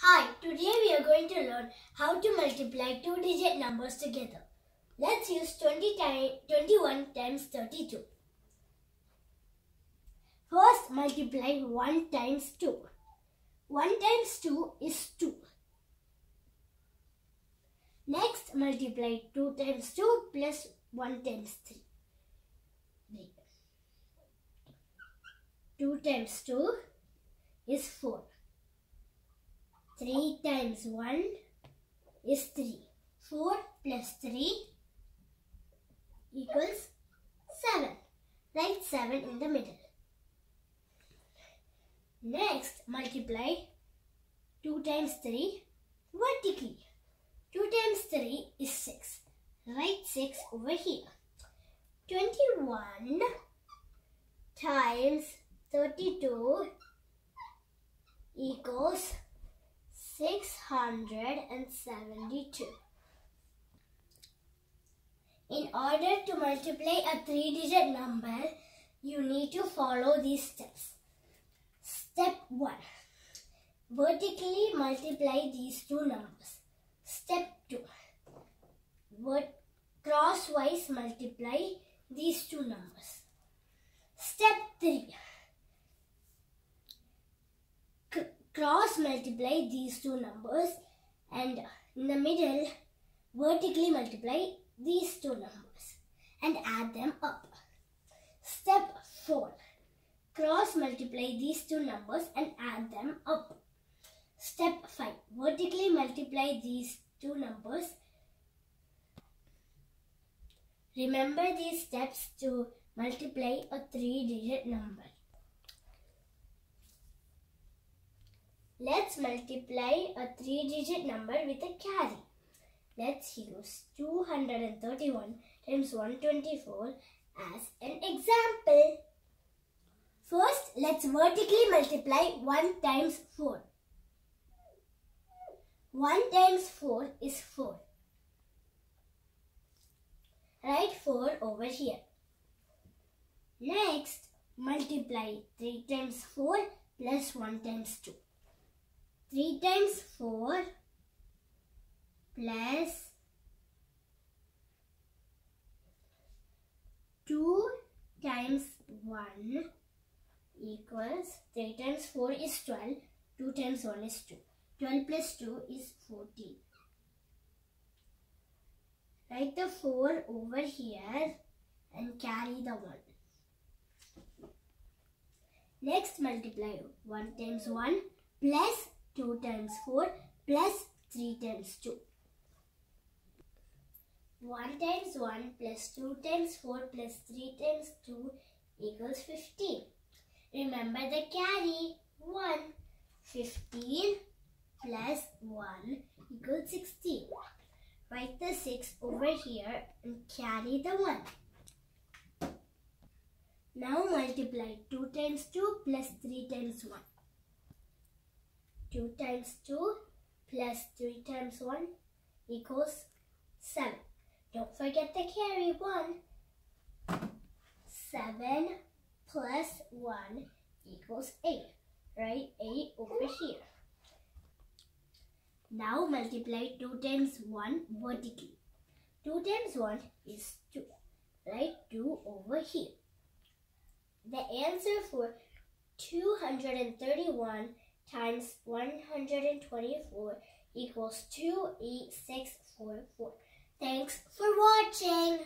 Hi, today we are going to learn how to multiply two-digit numbers together. Let's use 20 ti- 21 times 32. First, multiply 1 times 2. 1 times 2 is 2. Next, multiply 2 times 2 plus 1 times 3. 3. 2 times 2 is 4. 3 times 1 is 3. 4 plus 3 equals 7. Write 7 in the middle. Next, multiply 2 times 3 vertically. 2 times 3 is 6. Write 6 over here. 21 times 32 equals 672. In order to multiply a three-digit number, you need to follow these steps. Step 1. Vertically multiply these two numbers. Step 2. Vert- crosswise multiply these two numbers. Step 3. Cross multiply these two numbers and in the middle vertically multiply these two numbers and add them up. Step 4. Cross multiply these two numbers and add them up. Step 5. Vertically multiply these two numbers. Remember these steps to multiply a three digit number. Let's multiply a three digit number with a carry. Let's use 231 times 124 as an example. First, let's vertically multiply 1 times 4. 1 times 4 is 4. Write 4 over here. Next, multiply 3 times 4 plus 1 times 2. 3 times 4 plus 2 times 1 equals 3 times 4 is 12, 2 times 1 is 2. 12 plus 2 is 14. Write the 4 over here and carry the 1. Next multiply 1 times 1 plus 2 times 4 plus 3 times 2. 1 times 1 plus 2 times 4 plus 3 times 2 equals 15. Remember the carry 1. 15 plus 1 equals 16. Write the 6 over here and carry the 1. Now multiply 2 times 2 plus 3 times 1. 2 times 2 plus 3 times 1 equals 7. Don't forget the carry 1. 7 plus 1 equals 8. Write 8 over here. Now multiply 2 times 1 vertically. 2 times 1 is 2. Write 2 over here. The answer for 231 times 124 equals 28644. Thanks for watching.